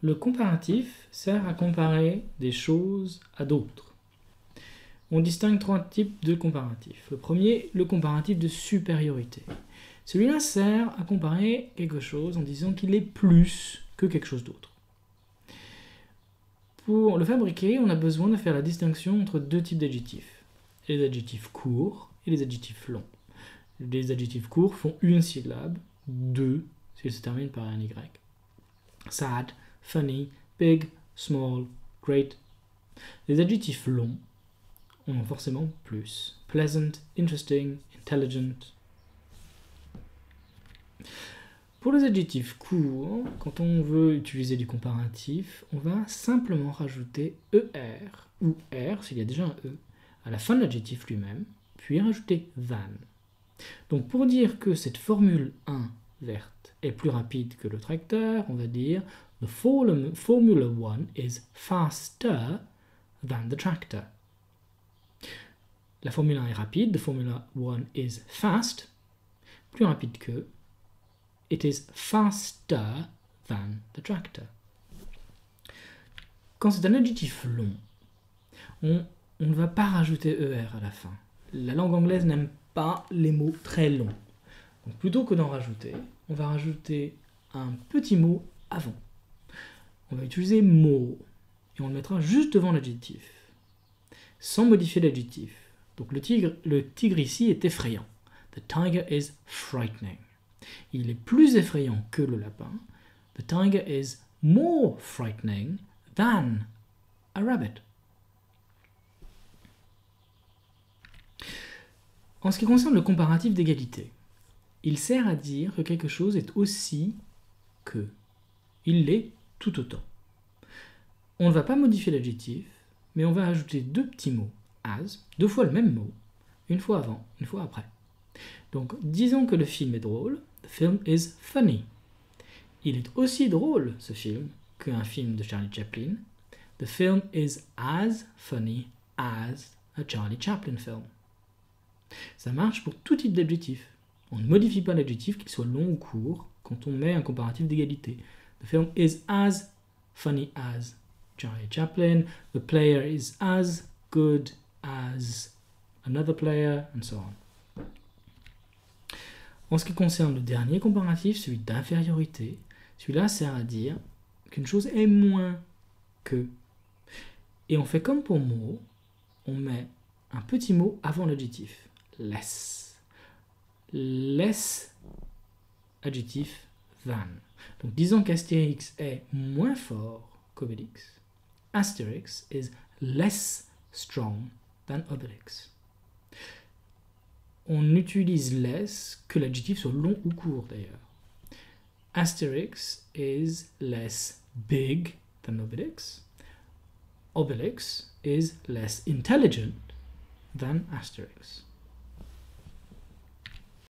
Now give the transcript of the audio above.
Le comparatif sert à comparer des choses à d'autres. On distingue trois types de comparatifs. Le premier, le comparatif de supériorité. Celui-là sert à comparer quelque chose en disant qu'il est plus que quelque chose d'autre. Pour le fabriquer, on a besoin de faire la distinction entre deux types d'adjectifs. Les adjectifs courts et les adjectifs longs. Les adjectifs courts font une syllabe, deux s'ils se terminent par un Y. Sad, funny, big, small, great. Les adjectifs longs ont forcément plus. Pleasant, interesting, intelligent. Pour les adjectifs courts, quand on veut utiliser du comparatif, on va simplement rajouter ER ou R s'il y a déjà un E à la fin de l'adjectif lui-même, puis rajouter than. Donc pour dire que cette formule 1 verte est plus rapide que le tracteur, on va dire The Formula One is faster than the tractor. La Formule 1 est rapide, the Formula One is fast, plus rapide que. It is faster than the tractor. Quand c'est un adjectif long, on, on ne va pas rajouter ER à la fin. La langue anglaise n'aime pas les mots très longs. Donc plutôt que d'en rajouter, on va rajouter un petit mot avant on va utiliser mot et on le mettra juste devant l'adjectif, sans modifier l'adjectif. Donc le tigre, le tigre ici est effrayant. The tiger is frightening. Il est plus effrayant que le lapin. The tiger is more frightening than a rabbit. En ce qui concerne le comparatif d'égalité, il sert à dire que quelque chose est aussi que. Il l'est tout autant. On ne va pas modifier l'adjectif, mais on va ajouter deux petits mots, as, deux fois le même mot, une fois avant, une fois après. Donc, disons que le film est drôle, the film is funny. Il est aussi drôle, ce film, qu'un film de Charlie Chaplin. The film is as funny as a Charlie Chaplin film. Ça marche pour tout type d'adjectif. On ne modifie pas l'adjectif, qu'il soit long ou court, quand on met un comparatif d'égalité. The film is as funny as Charlie Chaplin. The player is as good as another player, and so on. En ce qui concerne le dernier comparatif, celui d'infériorité, celui-là sert à dire qu'une chose est moins que. Et on fait comme pour mot, on met un petit mot avant l'adjectif. Less. Less, adjectif, Donc disons qu'Astérix est moins fort qu'Obélix. Astérix is less strong than Obélix. On utilise less que l'adjectif soit long ou court d'ailleurs. Asterix is less big than Obelix. Obelix is less intelligent than Asterix.